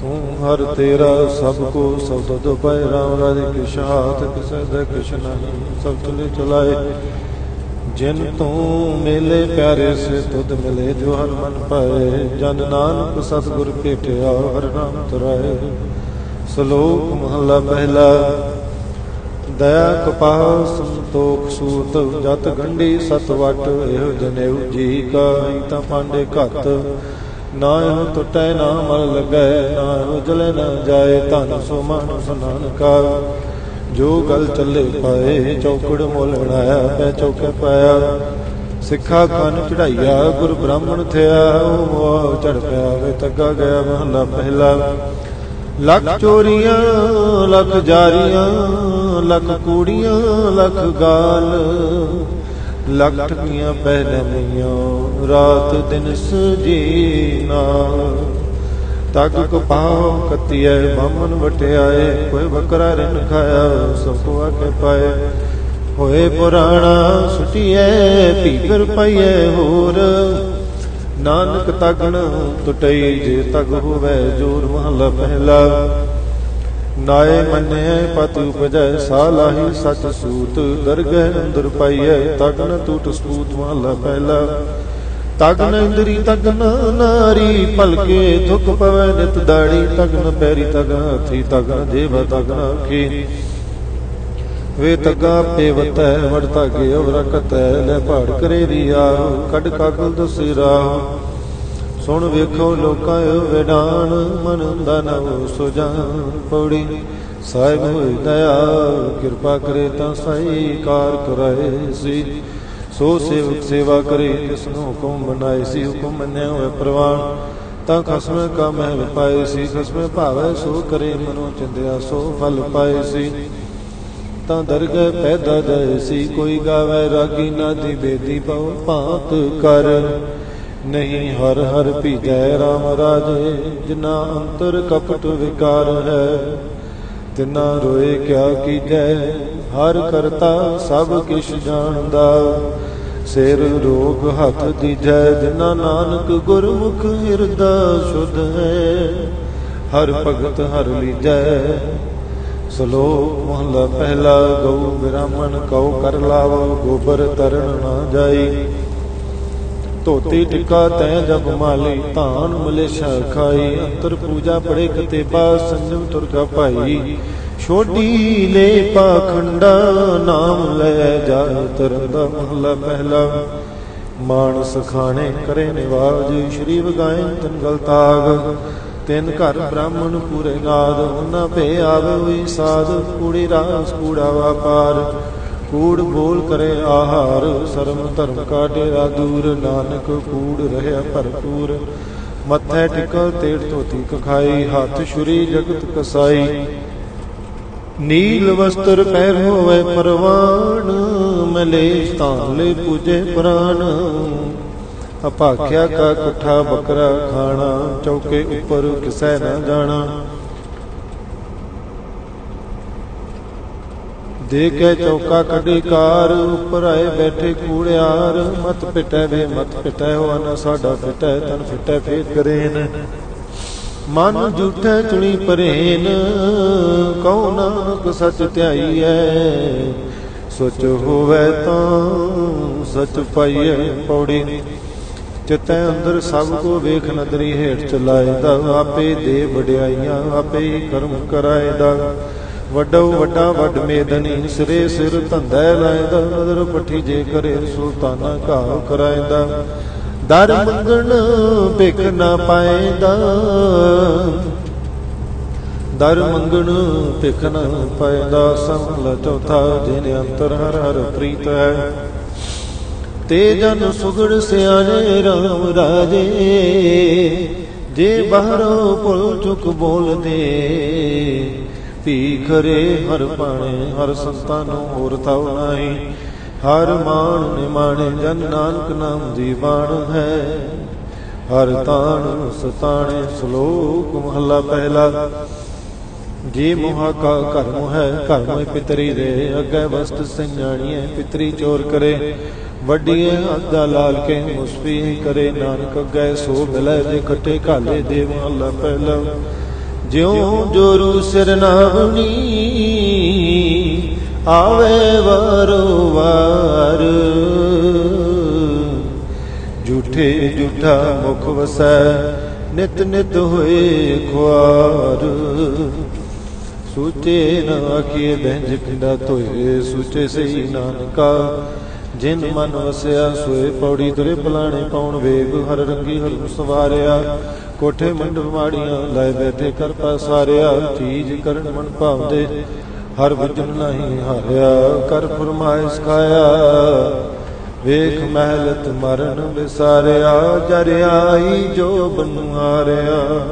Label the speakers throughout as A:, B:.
A: ਤੂੰ ਹਰ ਤੇਰਾ ਸਭ ਕੋ ਸਬਦ ਦੁਪੈ ਰਾਮ ਰਾਜ ਕਿਛ ਹਾਥ ਕਿਸੈ ਦੇ ਕਿਛ ਨਹੀਂ ਸਭ ਤੁਲੇ ਚਲਾਏ। ਜਿਨ ਤੂੰ ਮੇਲੇ ਪਿਆਰੇ ਸੇ ਤੁਧ ਮਿਲੇ ਜੋ ਹਰ ਮਨ ਪਾਏ। ਜਨ ਨਾਨਕ ਸਤਿਗੁਰ ਭੇਟਿਆ ਹਰ ਨਾਮ ਤਰਾਏ। ਸ਼ਲੋਕ ਮਹਲਾ ਪਹਿਲਾ, ਦਇਆ ਕਪਾਹ ਸੰਤੋਖ ਸੂਤ, ਜਤ ਗੰਢੀ ਸਤ ਵਟ ਇਹੋ ਜਨੇਊ ਜੀ ਕਾ ਤਾਂ ਪਾਂਡੇ ਘਤ। ਨਾ ਇਹੋ ਟੁੱਟੈ ਨਾ ਮਲ ਲੱਗੈ ਨਾ ਇਹੋ ਜਲੇ ਨਾ ਜਾਏ, ਧਨ ਸੋ ਮਨ ਸਨਾਨ ਕਾ ਜੋ ਗਲ ਚੱਲੇ ਪਾਏ, ਚੌਕੜ ਮੁੱਲ ਬਣਾਇਆ ਪੈ ਚੌਕੇ ਪਾਇਆ। ਸਿੱਖਾ ਕੰਨ ਚੜਾਈਆ, ਗੁਰ ਬ੍ਰਾਹਮਣ ਥਿਆ, ਉਹ ਮੋਹ ਚੜ ਪਿਆ, ਵੇ ਤੱਗਾ ਗਿਆ ਮਹਲਾ ਪਹਿਲਾ। ਲੱਖ ਚੋਰੀਆਂ, ਲੱਖ ਜਾਰੀਆਂ, ਲੱਖ ਕੂੜੀਆਂ, ਲੱਖ ਗਾਲ। ਲੱਖ ਠਗੀਆਂ ਪਹਿਲੇ ਮਈਆਂ ਰਾਤ ਦਿਨ ਸਜੀਨਾ। ਤਗ ਕਪਾਉ ਕਤੀਐ ਬਾਮਨ ਵਟਿਆਏ, ਕੋਈ ਬਕਰਾ ਰਿਨ ਖਾਇਆ ਸਭ ਕੋ ਪਾਏ। ਹੋਏ ਪੁਰਾਣਾ ਸੁਟੀਐ ਭੀਗਰ ਪਈਐ ਹੋਰ। ਨਾਨਕ ਤਗਣ ਟੁਟਈ ਜੇ ਤਗ ਹੋਵੇ ਜੋਰ ਮਹਲਾ ਪਹਿਲਾ। ਨਾਏ ਮੰਨਿਐ, ਪਤ ਉਪਜੈ, ਸਾਲਾਹੀ ਸਚ ਸੂਤ ਦਰਗਹਿ ਅੰਦਰ ਪਾਈਐ, ਤਗਣ ਟੂਟ ਸੂਤ ਮਹਲਾ ਪਹਿਲਾ। ਤਗਨ ਇੰਦਰੀ ਤਗਨ ਨਾਰੀ ਭਲਕੇ ਦੁਖ ਪਵੈ ਨਿਤ ਦਾੜੀ ਤਗਨ ਪੈਰੀ ਤਗਨ ਹਥੀ ਤਗਨ ਜੇਬ ਤਗਨ ਕੀ ਵੇ ਤਗਾ ਪੇਵਤੈ ਵੜਤਾ ਕੇ ਅਵਰਕਤੈ ਲੈ ਪਹਾੜ ਕਰੇ ਆਹ ਕੱਢ ਕਾਗਲ ਦਸੇ ਰਾਹ ਸੁਣ ਵੇਖੋ ਲੋਕਾਂ ਵਿਡਾਨ ਮਨ ਦਾ ਨਵ ਸੁਜਾਨ ਪੌੜੀ। ਸਾਹਿਬ ਹੋਇ ਦਇਆ ਕਿਰਪਾ ਕਰੇ ਤਾਂ ਸਹੀ ਕਾਰ ਕਰਾਏ ਸੀ। ਸੋ ਸੇਵਕ ਸੇਵਾ ਕਰੇ ਜਿਸ ਨੂੰ ਹੁਕਮ ਬਣਾਏ ਸੀ, ਹੁਕਮ ਮੰਨਿਆ ਹੋਏ ਪ੍ਰਵਾਨ। ਤਾਂ ਖਸਮ ਕਾ ਮਹਿਲ ਪਾਏ ਸੀ, ਖਸਮ ਭਾਵੇ ਸੋ ਕਰੇ, ਮਨੋ ਚਿੰਦਿਆ ਸੋ ਫਲ ਪਾਏ ਸੀ। ਤਾਂ ਦਰਗਹਿ ਪੈਦਾ ਜਾਏ ਸੀ, ਕੋਈ ਗਾਵੇ ਰਾਗੀ ਨਾ ਦੀ ਬੇਦੀ ਬਹੁ ਭਾਂਤ ਕਰ। ਨਹੀਂ ਹਰ ਹਰ ਭੀਜੈ RAM ਰਾਜੇ ਜਿਨਾ ਅੰਤਰ ਕਪਟ ਵਿਕਾਰ ਹੈ। ਤਿਨਾ ਰੋਏ ਕਿਆ ਕੀਜੈ, ਹਰ ਕਰਤਾ ਸਭ ਕਿਛ ਜਾਣਦਾ। ਸਿਰ ਰੋਗ ਹੱਥ ਦੀਜੈ ਜਿਨਾ ਨਾਨਕ ਗੁਰਮੁਖ ਹਿਰਦਾ ਸ਼ੁਧ ਹੈ। ਹਰ ਭਗਤ ਹਰ ਲੀਜੈ। ਸਲੋਕ ਮਹਲਾ ਪਹਿਲਾ ਗਉ ਬ੍ਰਾਹਮਣ ਕਉ ਕਰ ਲਾਵ, ਗੋਬਰ ਤਰਨ ਨਾ ਜਾਈ। ਧੋਤੀ ਟਿਕਾ ਤੈ ਜਬ ਮਾਲੀ, ਧਾਨ ਮਲੇਸ਼ਾ ਖਾਈ। ਅੰਤਰ ਪੂਜਾ ਪੜੇ ਕਤੇ ਬਾ ਸੰਜਮ ਤੁਰਗਾ ਭਾਈ ਛੋਟੀ ਲੈ ਪਾਖੰਡਾ ਨਾਮ ਲੈ ਜਾ ਤਰੰਦਾ ਮਹਲਾ ਪਹਿਲਾ। ਮਾਨਸ ਖਾਣੇ ਕਰੇ ਨਿਵਾਜ, ਸ਼੍ਰੀ ਵਗਾਏ ਤਨ ਗਲਤਾਗ ਤਿੰਨ ਘਰ ਬ੍ਰਾਹਮਣ ਪੂਰੇ ਨਾਦ, ਉਹਨਾਂ ਭੇ ਆਵੇ ਹੋਈ ਸਾਧ। ਕੂੜੀ ਰਾਸ, ਕੂੜਾ ਵਾਪਾਰ, ਕੂੜ ਬੋਲ ਕਰੇ ਆਹਾਰ। ਸਰਮ ਧਰਮ ਕਾ ਡੇਰਾ ਦੂਰ, ਨਾਨਕ ਕੂੜ ਰਹਿਆ ਭਰਪੂਰ। ਮੱਥੇ ਟਿਕਲ ਤੇੜ ਧੋਤੀ ਕਖਾਈ, ਹੱਥ ਛੁਰੀ ਜਗਤ ਕਸਾਈ। ਨੀਲ ਵਸਤਰ ਪਹਿਰ ਹੋਵੇ ਪਰਵਾਨ ਮਲੇ ਸਤਾਨ ਪੂਜੇ ਪ੍ਰਾਨ। ਅਪਾਖਿਆ ਕਾ ਕੁੱਠਾ ਬੱਕਰਾ ਖਾਣਾ, ਚੌਕੇ ਉੱਪਰ ਕਿਸੈ ਨਾ ਜਾਣਾ? ਦੇ ਕੇ ਚੌਕਾ ਕੱਢੀ ਕਾਰ, ਉੱਪਰ ਆਏ ਬੈਠੇ ਕੂੜਿਆਰ। ਮਤ ਪਿਟੈ ਵੇ, ਮਤ ਪਿਟੈ ਹੋ ਨਾ ਸਾਡਾ ਫਿਟੈ ਤਨ ਫਿਟੈ, ਫੇਰ ਕਰੇਨ। ਮਨ ਝੂਠੈ ਚੁਣੀ ਪਰੇਨ ਕਉ ਨਾਨਕ ਸਚ ਧਿਆਈਐ। ਸੋਚ ਹੋਵੇ ਤਾਂ ਸਚ ਪਾਈਐ ਪੌੜੀ। ਚਿਤੈ ਅੰਦਰ ਸਭ ਕੋ ਵੇਖ ਨਦਰੀ ਹੇਠ ਚਲਾਏਦਾ ਆਪੇ ਦੇ ਵਡਿਆਈਆਂ, ਆਪੇ ਕਰਮ ਕਰਾਏਦਾ ਵੱਡੋ ਵੱਡਾ ਵੱਡ ਮੇਦਨੀ, ਸਿਰੇ ਸਿਰ ਧੰਦਾ ਲਾਇਦਾ। ਨਦਰ ਪੱਠੀ ਜੇ ਕਰੇ ਸੁਲਤਾਨਾ ਘਾਵ ਕਰਾਇਦਾ ਦਰ ਮੰਗਣ ਭਿਖ ਨਾ ਪਾਏਦਾ ਦਰ ਮੰਗਣ ਭਿਖ ਨਾ ਪਾਏਦਾ ਸੰਭਲ ਚੌਥਾ ਜਿਨ ਅੰਤਰ ਹਰ ਹਰ ਪ੍ਰੀਤ ਹੈ। ਤੇ ਜਨ ਸੁਗੜ ਸਿਆਣੇ ਰਾਮ ਰਾਜੇ, ਜੇ ਬਾਹਰੋਂ ਪੁਲ ਚੁਕ ਬੋਲਦੇ ਭੀਖਰੇ ਹਰ ਪਾਣੇ ਹਰ ਸੰਤਾਂ ਨੂੰ ਹੋਰ ਥਾਉ ਨਹੀਂ। ਹਰ ਮਾਨ ਨਿਮਾਣੇ ਜਨ ਨਾਨਕ ਨਾਮ ਦੀ ਬਾਣ ਹੈ। ਹਰ ਤਾਣ ਸਤਾਣੇ ਸ਼ਲੋਕ ਮਹਲਾ ਪਹਿਲਾ। ਜੀ ਮੋਹਾ ਕਾ ਕਰਮ ਹੈ ਕਰਮ ਪਿਤਰੀ ਦੇ ਅੱਗੇ ਵਸਤ ਸੰਜਾਣੀਏ ਪਿਤਰੀ ਚੋਰ ਕਰੇ। ਵੱਡੀਏ ਅੱਗਾ ਲਾਲ ਕੇ ਮੁਸਫੀ ਕਰੇ। ਨਾਨਕ ਅੱਗੇ ਸੋ ਮਿਲੇ ਜੇ ਖੱਟੇ ਘਾਲੇ ਦੇ ਮਹਲਾ ਪਹਿਲਾ। ਜਿਉ ਜੋਰੂ ਸਿਰ ਨਾਵਣੀ ਆਵੇ ਵਾਰੋ ਵਾਰ ਝੂਠੇ ਝੂਠਾ ਮੁਖ ਵਸੈ, ਨਿਤ ਨਿਤ ਹੋਏ ਖੁਆਰ। ਸੂਚੇ ਨ ਆਖੀਏ ਬੈਂਜ ਕਿੰਡਾ ਧੋਏ, ਸੂਚੇ ਸਹੀ ਨਾਨਕਾ। ਜਿਨ ਮਨ ਵਸਿਆ ਸੋਏ ਪੌੜੀ ਤੁਰੇ ਪਲਾਣੇ ਪਾਉਣ ਵੇਗ, ਹਰ ਰੰਗੀ ਹਰ ਸਵਾਰਿਆ। ਕੋਠੇ ਮੰਡਪ ਮਾੜੀਆਂ ਲੈ ਬੈਠੇ ਕਰ ਪਸਾਰਿਆ ਚੀਜ ਕਰਨ ਮਨ ਭਾਉਂਦੇ। ਹਰ ਵਜਨ ਨਹੀਂ ਹਾਰਿਆ, ਕਰ ਫਰਮਾਇਸ਼ ਖਾਇਆ। ਵੇਖ ਮਹਿਲਤ ਮਰਨ ਵਿਸਾਰਿਆ ਜਰ ਆਈ ਜੋ ਬਨੁਹਾਰਿਆ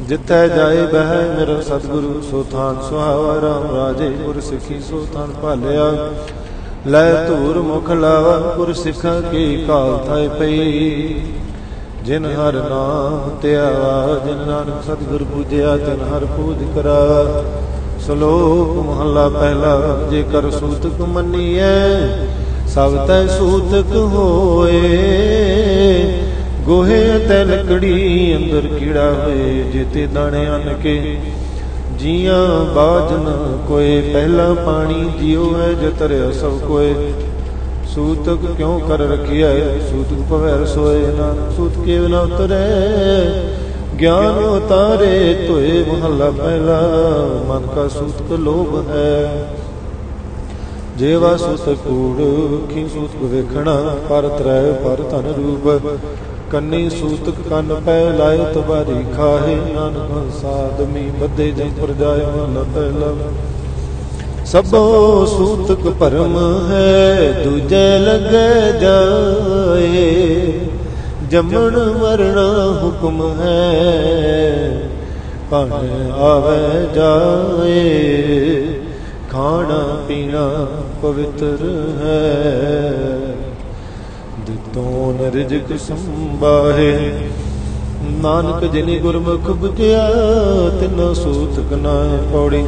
A: ਜਿੱਥੈ ਜਾਏ ਬਹਿ ਮੇਰਾ ਸਤਿਗੁਰੂ, ਸੋ ਸੁਹਾਵਾ, ਰਾਮ ਰਾਜੇ ਗੁਰ ਸਿੱਖੀ ਸੋ ਭਾਲਿਆ। ਲੈ ਧੂਰ ਮੁਖ ਲਾਵਾ ਗੁਰ ਸਿੱਖਾਂ ਕੀ ਕਾਲ ਥਾਇ ਪਈ। ਜਿਨ ਹਰ ਨਾਮ ਧਿਆਵਾ, ਜਿਨ ਨਾਨਕ ਸਤਿਗੁਰ ਪੂਜਿਆ, ਤਿਨ ਹਰ ਪੂਜ ਕਰਾ। ਸ਼ਲੋਕ ਮਹਲਾ ਪਹਿਲਾ ਜੇ ਕਰ ਸੂਤਕ ਮੰਨੀਐ, ਸਭ ਤੈ ਸੂਤਕ ਹੋਏ। ਗੋਹੇ ਤੈ ਲਕੜੀ ਅੰਦਰ ਕੀੜਾ ਹੋਏ, ਜਿਤੇ ਦਾਣੇ ਅੰਨ ਕੇ। ਜੀਆਂ ਬਾਜਨ ਕੋਏ, ਪਹਿਲਾ ਪਾਣੀ ਜਿਉ ਹੈ ਜਤਰਿਆ ਸਭ ਕੋਏ। ਸੂਤਕ ਕਿਉ ਕਰ ਰਖਿਆ ਸੂਤਕ ਭਵੈ ਰਸੋਏ ਨਾ, ਸੂਤ ਕੇ ਨ ਉਤਰੈ। ਗਿਆਨ ਉਤਾਰੇ ਤੋਏ ਮਹੱਲਾ ਪਹਿਲਾ, ਮਨ ਕਾ ਸੂਤਕ ਲੋਭ ਹੈ। ਜੇਵਾ ਸੁਤ ਕੂੜ ਕੀ ਸੂਤਕ ਵੇਖਣਾ ਪਰ ਤਰੈ ਪਰ ਧਨ ਰੂਪ। ਕੰਨੀ ਸੂਤਕ ਕੰਨ ਪੈ ਲਾਇ ਤਵਾਰੀ ਖਾਹੇ ਨਾਨਕ ਸਾਦਮੀ ਬੱਦੇ ਜਮ ਪਰ ਮਨ ਪਹਿਲਾ। ਸਭੋ ਸੂਤਕ ਭਰਮ ਹੈ, ਦੂਜੇ ਲੱਗੇ ਜਾਏ ਜੰਮਣ ਮਰਣਾ ਹੁਕਮ ਹੈ। ਭਣ ਆਵੇ ਜਾਏ, ਖਾਣਾ ਪੀਣਾ ਪਵਿੱਤਰ ਹੈ। ਦਿੱਤੋਂ ਨਰਜਕ ਸੰਭਾਹੇ, ਨਾਨਕ ਜਿਨੀ ਗੁਰਮੁਖ ਬੁਝਿਆ ਤਿਨੋ ਸੂਤਕ ਨਾ ਪੌੜੀ।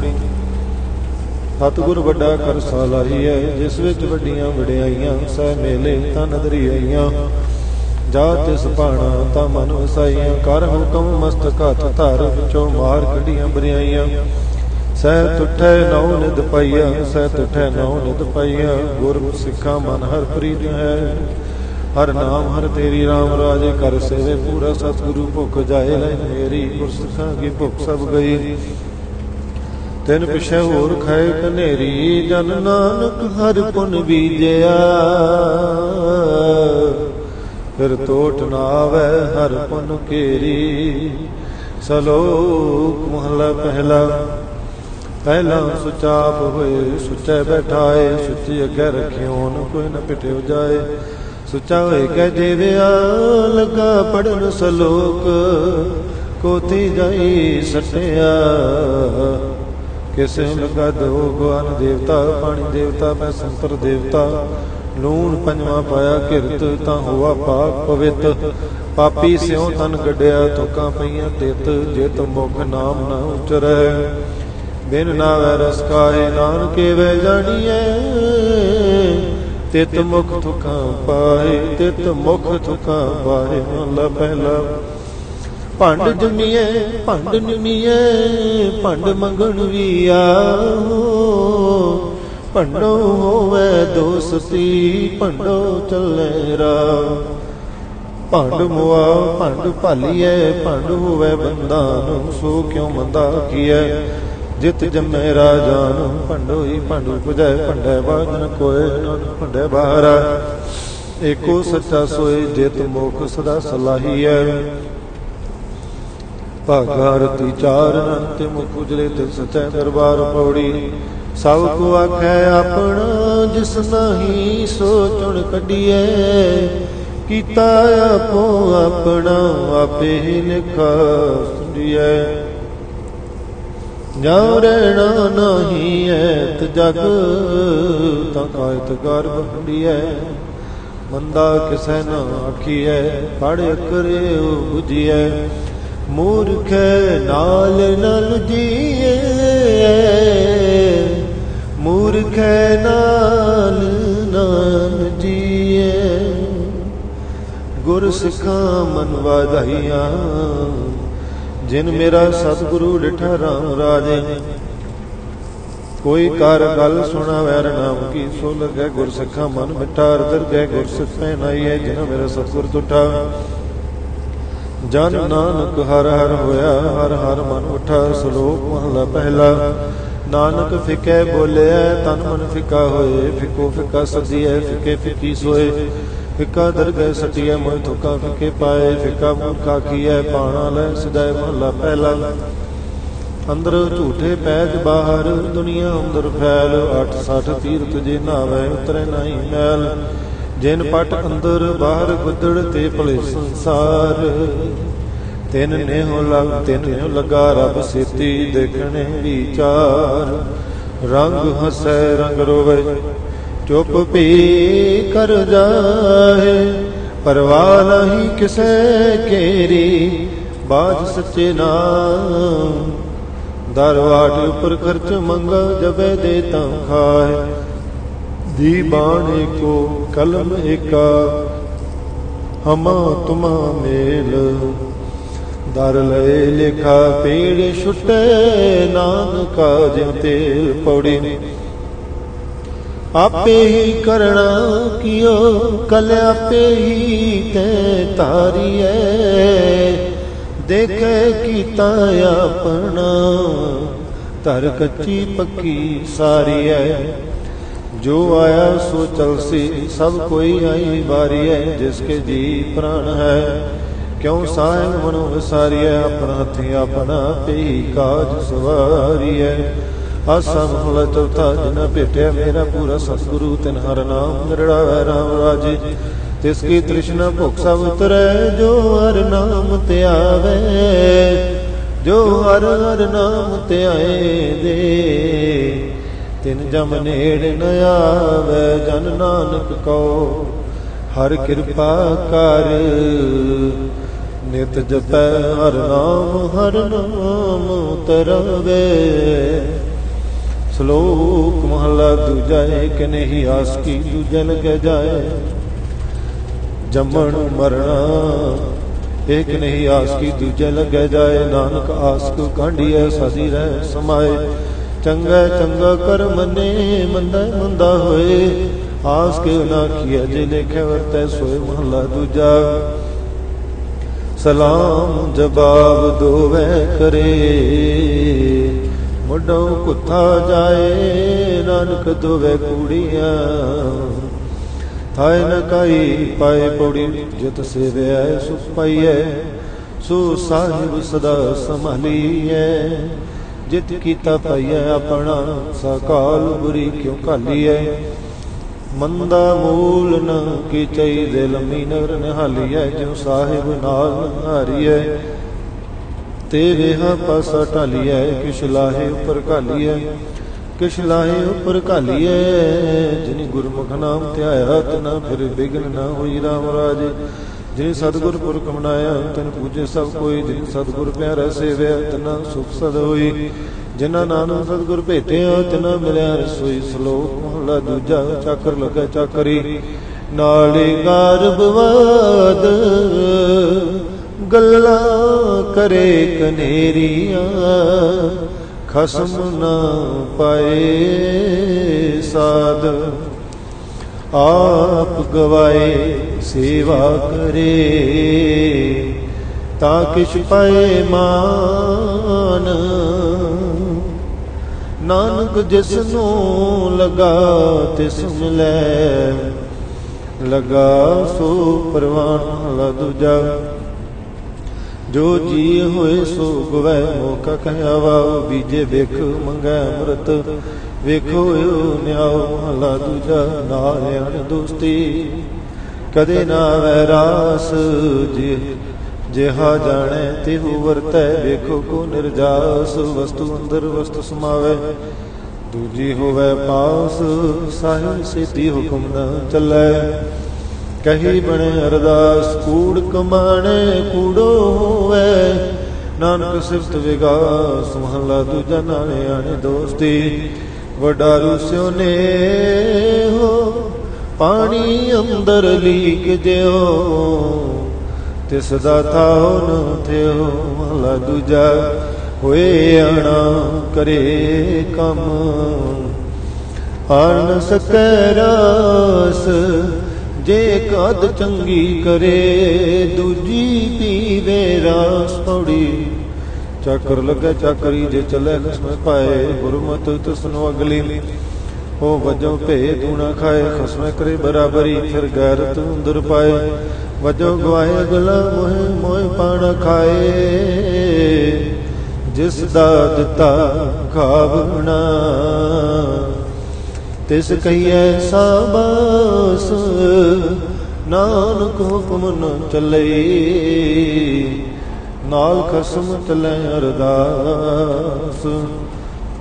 A: ਸਤਿਗੁਰ ਵੱਡਾ ਕਰ ਸਾਲਾਹੀ ਹੈ, ਜਿਸ ਵਿੱਚ ਵੱਡੀਆਂ ਵਡਿਆਈਆਂ, ਸਹਿ ਮੇਲੇ ਤਨ ਦਰੀਆਈਆਂ ਜਾ ਤਿਸ ਭਾਣਾ ਤਾ ਮਨ ਵਸਾਈਆਂ ਕਰ ਹੁਕਮ ਮਸਤਕ ਹੱਥ ਧਰ ਵਿੱਚੋਂ ਮਾਰ ਕੱਢੀਆਂ ਬਰਿਆਈਆਂ। ਸਹਿ ਤੁਠੈ ਨਉ ਨਿਦ ਪਈਆ, ਸਹਿ ਤੁਠੈ ਨਉ ਨਿਦ ਪਈਆ, ਗੁਰ ਸਿੱਖਾ ਮਨ ਹਰ ਪ੍ਰੀਤ ਹੈ। ਹਰ ਨਾਮ, ਹਰ ਤੇਰੀ RAM ਰਾਜੇ, ਕਰ ਸੇਵੇ ਪੂਰਾ ਸਤਿਗੁਰੂ, ਭੁਖ ਜਾਏ ਲੈ ਮੇਰੀ, ਗੁਰ ਸਿੱਖਾਂ ਕੀ ਭੁਖ ਸਭ ਗਈ। ਤਿਨ ਪਿਛੇ ਹੋਰ ਖਾਏ ਕਨੇਰੀ ਜਨ ਨਾਨਕ ਹਰ ਪੁਨ ਬੀਜਿਆ। ਫਿਰ ਟੋਟ ਨਾ ਆਵੇ ਹਰ ਪੁਨ ਕੇਰੀ। ਸਲੋਕ ਮਹਲਾ ਪਹਿਲਾ। ਪਹਿਲਾ ਸੁਚਾਪ ਹੋਏ, ਸੁਚੈ ਬੈਠਾਏ, ਸੁਚੀ ਅੱਗੇ ਰਖਿਓ ਨ ਕੋਈ ਨ ਪਿਟਿਓ ਜਾਏ। ਸੁਚਾ ਹੋਏ ਕਹਿ ਦੇਵਿਆ ਲਗਾ ਪੜਨ ਸਲੋਕ, ਕੋਤੀ ਜਾਈ ਸਟਿਆ। ਕਿਸੇ ਲਗਾ ਦੋ ਗਵਾਨ ਦੇਵਤਾ, ਪਾਣੀ ਦੇਵਤਾ, ਮੈਂ ਸੰਤਰ ਦੇਵਤਾ। ਲੂਣ ਪੰਜਵਾ ਪਾਇਆ, ਕਿਰਤ ਤਾਂ ਹੋਆ ਪਾਕ ਪਵਿੱਤ। ਪਾਪੀ ਸਿਉ ਤਨ ਗੱਡਿਆ ਤੁਕਾਂ ਪਈਆਂ ਤਿਤ, ਜਿਤ ਮੁਖ ਨਾਮ ਨਾ ਉਚਰੈ। ਬਿਨ ਨਾਵੈ ਰਸ ਕਾਏ ਨਾਨਕੇ ਵੇ ਜਾਣੀਐ। ਤਿਤ ਮੁਖ ਤੁਕਾਂ ਪਾਏ, ਤਿਤ ਮੁਖ ਤੁਕਾਂ ਪਾਏ ਮਹਲਾ ਪਹਿਲਾ ਭੰਡ ਜੁਨੀਏ ਭੰਡ ਨਿਮੀਏ ਭੰਡ ਮੰਗਣ ਵੀ ਆਓ ਭੰਡੋ ਹੋਵੇ ਦੋਸਤੀ, ਭੰਡੋ ਚੱਲੇ ਰਾ ਭੰਡ ਮੁਆ, ਭੰਡ ਭਾਲੀਏ, ਭੰਡ ਹੋਵੇ ਬੰਦਾ ਨੂੰ, ਸੋ ਕਿਉ ਮੰਦਾ ਕੀਐ? ਜਿਤ ਜੰਮੇ ਰਾਜਾਨ ਭੰਡੋ ਹੀ ਭੰਡੂ ਪੁਜੈ ਭੰਡੇ ਬਾਜਨ ਕੋਏ ਨਨ ਭੰਡੇ ਬਾਹਰ ਏਕੋ ਸੱਚਾ ਸੋਏ ਜਿਤ ਮੋਖ ਸਦਾ ਸਲਾਹੀਐ। ਭਾਗਾਰਤੀ ਚਾਰਨ ਤੇ ਮੁਖ ਉਜਲੇ ਤੇ ਸਚੈ ਦਰਬਾਰ ਪੌੜੀ। ਸਭ ਕੋ ਆਖੈ ਆਪਣਾ, ਜਿਸ ਨਹੀਂ ਸੋਚਣ ਕੱਢੀਐ। ਕੀਤਾ ਆਪੋ ਆਪਣਾ, ਆਪੇ ਹੀ ਲਿਖਾ ਸੁਣੀਐ। ਰਹਿਣਾ ਨਹੀਂ ਐ ਤ ਜਗ, ਤਾਂ ਕਾਇਤ ਗਰਭ ਹੰਡੀਐ ਮੰਦਾ ਕਿਸੈ ਨਾ ਆਖੀਐ ਪੜ ਕਰਿਓ 부ਜੀਐ ਮੂਰਖ ਨਾਲ ਨਲ ਜੀਏ ਗੁਰ ਸਿੱਖਾਂ ਮਨ ਵਾਧਾਈਆਂ। ਜਿਨ ਮੇਰਾ ਸਤਿਗੁਰੂ ਡਿਠਾ ਰਾਮ ਰਾਜੇ। ਕੋਈ ਕਰ ਗੱਲ ਸੁਣਾਵੈ ਨਾਮ ਕੀ ਸੋ ਲਗੈ ਗੁਰ ਸਿੱਖਾ ਮਨ ਮਿਠਾ ਅਰਦਰ ਗਏ ਗੁਰ ਸਿੱਖ ਪਹਿਨਾਈਏ ਜਿਨ ਮੇਰਾ ਸਤਿਗੁਰ ਟੁੱਟਾ। ਜਨ ਨਾਨਕ ਹਰ ਹਰ ਹੋਇਆ, ਹਰ ਹਰ ਮਨ ਉਠਾ, ਸ਼ਲੋਕ ਮਹਲਾ ਪਹਿਲਾ। ਨਾਨਕ ਫਿਕੈ ਬੋਲਿਆ ਤਨ ਮਨ ਫਿਕਾ ਹੋਏ, ਫਿਕੋ ਫਿਕਾ ਸਦੀਐ, ਫਿਕੇ ਫਿਕੀ ਸੋਏ। ਫਿੱਕਾ ਦਰਗਹਿ ਸਟਿਐ ਮੋਇ ਤੁਕਾ ਫਿਕੇ ਪਾਏ, ਫਿਕਾ ਮੂਰਖਾ ਕੀਐ ਪਾਣਾ ਲੈ ਸਦਾਇ ਮਹਲਾ ਪਹਿਲਾ। ਅੰਦਰ ਝੂਠੇ ਪੈਜ ਬਾਹਰ, ਦੁਨੀਆ ਅੰਦਰ ਫੈਲ 860 ਤੀਰਥ ਜੇ ਨਾਵੇ ਉਤਰੇ ਨਹੀਂ ਮੈਲ। ਜਿਨ ਪਟ ਅੰਦਰ ਬਾਹਰ ਗੁੱਦੜ, ਤੇ ਭਲੇ ਸੰਸਾਰ। ਤਿੰਨ ਨੇ ਹੋ ਲਗ, ਤਿੰਨ ਨੇ ਲਗਾ ਰਬ ਸੇਤੀ, ਦੇਖਣੇ ਵਿਚਾਰ। ਰੰਗ ਹਸੈ, ਰੰਗ ਰੋਵੇ। ਚੁੱਪ ਪੀ ਕਰ ਜਾਏ ਪਰਵਾਹ ਨਹੀਂ ਕਿਸੈ ਕੇਰੀ, ਬਾਜ ਸੱਚੇ ਨਾਮ। ਦਰਵਾਟ ਉਪਰ ਖਰਚ ਮੰਗ ਜਬੇ ਦੇ ਤਾਂ ਖਾਏ ਦੀ ਬਾਣੇ ਕੋ ਕਲਮ ਏਕਾ, ਹਮਾ ਤੁਮਾ ਮੇਲ। ਦਰ ਲਏ ਲਿਖਾ ਪੀੜ ਛੁਟੇ ਨਾਨਕਾ, ਜਿਉ ਤੇਲ ਪੌੜੀ। ਆਪੇ ਹੀ ਕਰਣਾ ਕਿਓ, ਕਲ ਆਪੇ ਹੀ ਤੇ ਤਾਰੀਐ। ਦੇਖੇ ਕੀਤਾ ਆਪਣਾ, ਧਰ ਕੱਚੀ ਪੱਕੀ ਸਾਰੀ ਐ ਜੋ ਆਇਆ ਸੋ ਚਲਸੀ ਸਭ ਕੋਈ ਆਈ ਵਾਰੀ ਐ ਜਿਸ ਕੇ ਜੀ ਪ੍ਰਾਣ ਹੈ। ਕਿਉ ਸਾਹਿਬ ਮਨੋ ਵਿਸਾਰੀਐ, ਆਪਣਾ ਹੱਥੀ ਆਪਣਾ ਪਈ ਕਾਜ ਸਵਾਰੀਐ। ਆਸਾ ਮਹਲਾ ਚੌਥਾ ਜਿਨ ਭੇਟਿਆ ਮੇਰਾ ਪੂਰਾ ਸਤਿਗੁਰੂ ਤਿਨ ਹਰ ਨਾਮ ਨਿਰੜਾ ਵੈ ਰਾਮ ਰਾਜੇ। ਤਿਸ ਕੀ ਤ੍ਰਿਸ਼ਨਾ ਭੁਖ ਸਭ ਉਤਰੈ, ਜੋ ਹਰ ਨਾਮ ਤੇ ਆਵੇ। ਜੋ ਹਰ ਹਰ ਨਾਮ ਤੇ ਆਏ ਦੇ। ਤਿਨ ਜਮ ਨੇੜ ਨ ਆਵੇ, ਜਨ ਨਾਨਕ ਕੋ ਹਰ ਕਿਰਪਾ ਕਰ। ਨਿਤ ਜਪੈ, ਹਰ ਨਾਮ ਹਰ ਨਾਮ ਤਰਵੇ ਸ਼ਲੋਕ ਮਹਲਾ ਦੂਜਾ ਇੱਕ ਨਹੀਂ ਆਸ ਕੀ ਦੂਜੇ ਲਗੇ ਜਾਏ। ਜੰਮਣ ਮਰਣਾ ਇੱਕ ਨਹੀਂ ਆਸ ਕੀ ਦੂਜੇ ਲੱਗੇ ਜਾਏ। ਨਾਨਕ ਆਸ ਕੋ ਕਾਂਢੀਐ ਸਦੀ ਰਹਿ ਸਮਾਏ। ਚੰਗਾ ਚੰਗਾ ਕਰ ਮੰਨੇ ਮੰਦਾ ਮੰਦਾ ਹੋਏ। ਆਸ ਕੇ ਨਾ ਕੀਆ ਜੇ ਲੇਖੇ ਵਰਤੈ ਸੋਏ ਮਹਲਾ ਦੂਜਾ। ਸਲਾਮ ਜਵਾਬ ਦੋਵੇ ਕਰੇ। ਮੁੱਢੋਂ ਕੁੱਥਾ ਜਾਏ, ਨਾਨਕ ਦੋਵੇ ਕੂੜੀਆਂ। ਥਾਇ ਨ ਕਾਈ ਪਾਏ ਪੌੜੀ, ਜਿਤ ਸੇਵਿਆ ਸੁਖ ਪਾਈਐ ਸੋ ਸਾਹਿਬ ਸਦਾ ਸੰਭਾਲੀਐ। ਜਿਤ ਕੀਤਾ ਪਾਈਐ ਆਪਣਾ ਸਕਾਲ ਬੁਰੀ ਕਿਉ ਕਾਲੀਐ ਮੰਦਾ ਮੂਲ ਨ ਕੀ ਚਈ ਦਿਲ ਮੀਨਰ ਨਿਹਾਲੀਐ, ਜਿਉ ਸਾਹਿਬ ਨਾਲ ਹਾਰੀਐ ਤੇ ਹਾ ਪਾਸਾ ਢਾਲੀਐ ਕਿਛ ਲਾਹੇ ਉਪਰ ਘਾਲੀਐ ਕਿਛ ਲਾਹੇ ਉਪਰ ਘਾਲੀਐ, ਜਿਨੀ ਗੁਰਮੁਖ ਨਾਮ ਧਿਆਇਆ ਤਨਾ ਫਿਰ ਬਿਗਨ ਨਾ ਹੋਈ ਰਾਮ ਰਾਜੇ। ਜਿਨੇ ਸਤਗੁਰ ਪੁਰਖ ਮਨਾਇਆ, ਤਨ ਪੂਜੇ ਸਭ ਕੋਈ, ਜਿਨ ਸਤਗੁਰ ਪਿਆਰਾ ਸੇਵਿਆ, ਤਨਾ ਸੁਖ ਸਦ ਹੋਈ। ਜਿਨ੍ਹਾਂ ਨਾਨਕ ਸਤਗੁਰ ਭੇਟਿਆ, ਤਿਨਾ ਮਿਲਿਆ ਰਸੋਈ, ਸ਼ਲੋਕ ਮਹਲਾ ਦੂਜਾ, ਚਾਕਰ ਲੱਗਾ ਚਾਕਰੀ। ਨਾਲੇ ਗਰਭਵਾਦ ਗੱਲਾਂ ਕਰੇ ਕਨੇਰੀਆਂ, ਖਸਮ ਨਾ ਪਾਏ ਸਾਧ। ਆਪ ਗਵਾਏ ਸੇਵਾ ਕਰੇ, ਤਾਂ ਕਿਛ ਪਾਏ ਮਾਨ। ਨਾਨਕ ਜਿਸ ਨੂੰ ਲਗਾ ਤਿਸ ਮਿਲੈ ਲਗਾ ਸੋ ਪਰਵਾਨ ਲਾ ਦੂਜਾ। ਜੋ ਜੀ ਹੋਏ ਸੋ ਗਵੈ ਮੋਕਾ ਕਹਿਆ ਵਾ ਬੀਜੇ ਵੇਖ ਮੰਗੈ ਅੰਮ੍ਰਿਤ। ਵੇਖੋ ਨਿਆਉ ਮਹਲਾ ਦੂਜਾ ਨਾਲਿਆਣ ਦੋਸਤੀ। ਕਦੇ ਨਾ ਵੈ ਰਾਸ ਜੀ, ਜਿਹਾ ਜਾਣੈ ਤਿਹੁ ਵਰਤੈ। ਵੇਖੋ ਕੋ ਨਿਰਜਾਸ, ਵਸਤੂ ਅੰਦਰ ਵਸਤੂ ਸਮਾਵੇ। ਦੂਜੀ ਹੋਵੇ ਪਾਸ, ਸਾਹਿਬ ਸਿੱਧੀ ਹੁਕਮ ਨਾ ਚੱਲੈ। ਕਹੀ ਬਣੇ ਅਰਦਾਸ, ਕੂੜ ਕਮਾਣੇ ਕੂੜੋ ਹੋਵੇ। ਨਾਨਕ ਸਿਫਤ ਵਿਗਾਸ, ਮਹਲਾ ਦੂਜਾ ਨਾਲੇ ਆਣੇ ਦੋਸਤੀ। ਵਡਾਰੂ ਸਿਓ ਨੇ ਹੋ, ਪਾਣੀ ਅੰਦਰ ਲੀਕ ਜਿਓ। ਤਿਸ ਦਾ ਥਾਉ ਨ ਥਿਓ ਮਹਲਾ ਦੂਜਾ, ਹੋਏ ਆਣਾ ਕਰੇ ਕੰਮ। ਅਰਨ ਸਕੈ ਰਸ ਜੇ ਕਦ ਚੰਗੀ ਕਰੇ, ਦੂਜੀ ਪੀਵੇ ਰਸ ਪੌੜੀ। ਚੱਕਰ ਲੱਗੇ ਚੱਕਰੀ ਜੇ ਚੱਲੇ ਖਸਮ ਪਾਏ, ਗੁਰਮਤਿ ਤਸਨੋ ਅਗਲੀ। ਉਹ ਵਜੋਂ ਭੇ ਦੂਣਾ ਖਾਏ, ਖਸਮ ਕਰੇ ਬਰਾਬਰੀ, ਫਿਰ ਗੈਰਤ ਅੰਦਰ ਪਾਏ। ਵਜੋਂ ਗਵਾਏ ਗਲਾ ਮੋਹ ਮੋਹ ਪਾਣ ਖਾਏ। ਜਿਸ ਦਾ ਦਿੱਤਾ ਖਾਵਣਾ ਤਿਸ ਕਹੀਏ ਸਾਬਾਸ, ਨਾਨਕ ਹੁਕਮ ਨ ਚੱਲੇ ਨਾਲ ਖਸਮ ਚੱਲੇ ਅਰਦਾਸ।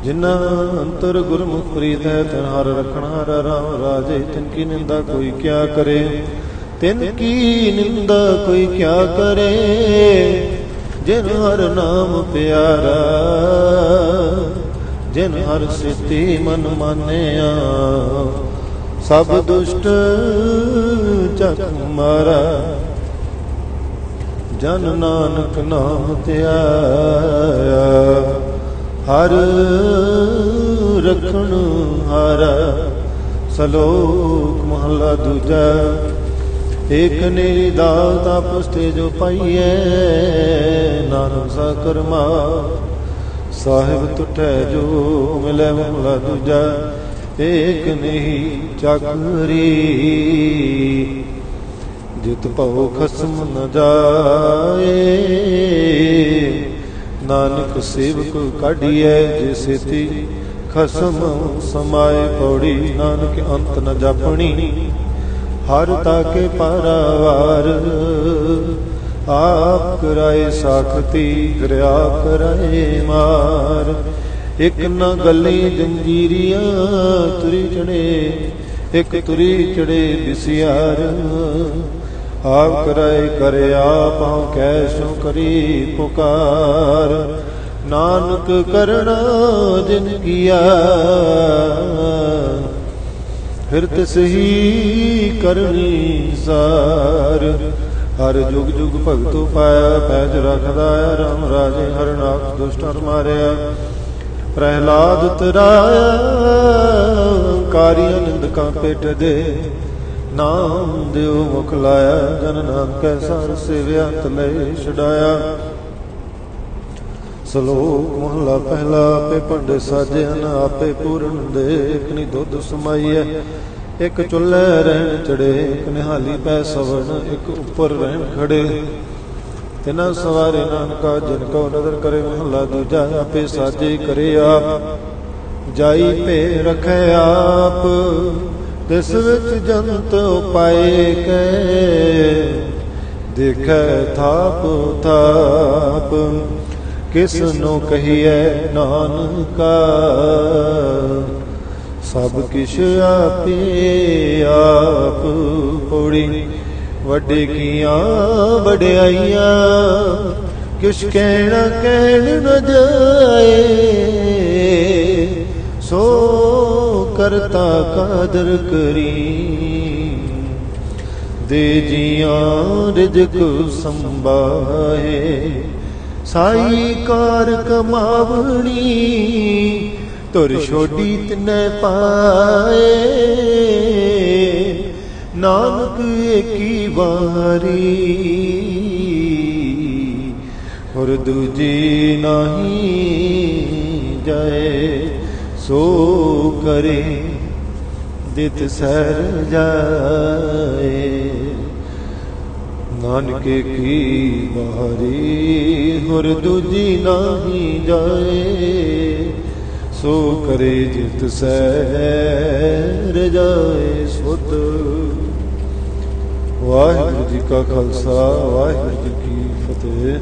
A: ਜਿਨਾ ਅੰਤਰ ਗੁਰਮੁਖ ਪ੍ਰੀਤ ਹੈ ਤਨ ਹਰ ਰਖਣਾ ਰਾਮ ਰਾਜੇ, ਤਿਨ ਕੀ ਨਿੰਦਾ ਕੋਈ ਕਿਆ ਕਰੇ। ਤਿਨ ਕੀ ਨਿੰਦਾ ਕੋਈ ਕਿਆ ਕਰੇ, ਜਿਨ ਹਰ ਨਾਮ ਪਿਆਰਾ। ਜਿਨ ਹਰ ਸਿੱਤੀ ਮਨ ਮਾਨਿਆ, ਸਭ ਦੁਸ਼ਟ ਜਗ ਮਾਰਾ। ਜਨ ਨਾਨਕ ਨਾਮ ਧਿਆਇਆ, ਹਰ ਰਖਣ ਹਾਰਾ। ਸਲੋਕ ਮਹਲਾ ਦੂਜਾ ਇਕ ਨੇ ਦਾਤਾ ਆਪਸ ਤੇ ਜੋ ਪਾਈਐ, ਨਾਨਕ ਸਾ ਕਰਮਾ ਸਾਹਿਬ ਟੁਟੈ ਜੋ ਮਿਲੇ ਮਹਲਾ ਦੂਜਾ, ਏਕ ਨਹੀਂ ਚੱਕਰੀ। ਜਿਤ ਭਉ ਖਸਮ ਨ ਜਾਏ, ਨਾਨਕ ਸੇਵਕ ਕਾਢੀਐ ਜਿਸੇਤੀ ਖਸਮ ਸਮਾਏ ਪੌੜੀ, ਨਾਨਕ ਅੰਤ ਨ ਜਾਪਣੀ। ਹਰ ਤਾਕੇ ਪਰਵਾਰ ਆਪ ਕਰਾਏ ਸਾਖਤੀ, ਦਰਿਆ ਕਰਾਏ ਮਾਰ। ਇਕ ਨਾ ਗੱਲੀ ਜੰਜੀਰੀਆਂ ਤੁਰੀ ਚੜੇ, ਇਕ ਤੁਰੀ ਚੜੇ ਬਿਸਿਆਰ। ਆਪ ਕਰਾਏ ਕਰੇ ਆਪ ਕੈਸੋ ਕਰੀ ਪੁਕਾਰ। ਨਾਨਕ ਕਰਣਾ ਜਿਨ ਕੀਆ। ਫਿਰ ਤਿਸ ਕਰਨੀ ਸਾਰ। ਹਰ ਜੁਗ ਜੁਗ ਭਗਤੂ ਪਾਇਆ, ਪੈਜ ਰਖਦਾ ਰਾਮ ਰਾਜੇ, ਹਰ ਨਾਕ ਦੁਸ਼ਟ ਮਾਰਿਆ। ਪ੍ਰਹਿਲਾਦ ਤਰਾਇਆ ਕਾਰੀਆ ਨਿੰਦਕਾਂ ਪੇਟ ਦੇ। ਨਾਮ ਦਿਓ ਮੁਖ ਲਾਇਆ, ਜਨ ਨਾਨਕੈ ਸਰ ਸੇਵਿਆ, ਤਲੇ ਛਡਾਇਆ। ਸਲੋਕ ਮਹਲਾ ਪਹਿਲਾ, ਆਪੇ ਭੰਡੇ ਸਾਜੇ ਹਨ ਆਪੇ ਪੂਰਨ ਦੇ ਇਕ ਦੁੱਧ ਸਮਾਈਐ। ਇੱਕ ਚੁੱਲ੍ਹੇ ਰਹਿਣ ਚੜੇ ਇੱਕ ਨਿਹਾਲੀ ਪੈ ਸਵਣ ਇੱਕ ਉੱਪਰ ਰਹਿਣ ਖੜੇ ਤਿਨਾ ਸਵਾਰੇ ਨਾਨਕਾ, ਜਿਨ ਕੋ ਨਦਰ ਕਰੇ, ਮਹਲਾ ਦੂਜਾ ਆਪੇ ਸਾਜੇ ਕਰੇ ਆਪ। ਜਾਈ ਭੇ ਰਖੈ ਆਪ, ਤਿਸ ਵਿੱਚ ਜੰਤ ਉਪਾਏ ਕੈ। ਦੇਖੈ ਥਾਪ ਥਾਪ, ਕਿਸ ਨੂੰ ਕਹੀਐ ਨਾਨਕਾ। ਸਭ ਕਿਛ ਆਪੇ ਆਪ ਪੋੜੀ ਵੱਡੇ ਕੀਆਂ ਵਡਿਆਈਆਂ ਕਿਛ ਕਹਿਣਾ ਕਹਿਣ ਨ ਜਾਏ। ਸੋ ਕਰਤਾ ਕਾਦਰ ਕਰੀ। ਦੇ ਜੀਆਂ ਰਿਜਕ ਸੰਭਾਏ। ਸਾਈ ਕਾਰ ਕਮਾਵਣੀ ਤੁਰ ਛੋਡੀ ਤਨੇ ਪਾਏ ਨਾਨਕ ਏਕੀ ਵਾਰੀ ਹੋਰ ਦੂਜੀ ਨਹੀਂ ਜਾਏ ਸੋ ਕਰੇ ਦਿਤ ਸਰ ਜਾਏ ਨਾਨਕੇ ਕੀ ਬਾਰੀ ਹੋਰ ਦੂਜੀ ਨਹੀਂ ਜਾਏ ਸੋ ਕਰੇ ਜਿਤ ਸਹਿ ਜਾਏ ਸੁਧ ਵਾਹਿਗੁਰੂ ਜੀ ਕਾ ਖਾਲਸਾ ਵਾਹਿਗੁਰੂ ਜੀ ਕੀ ਫਤਿਹ।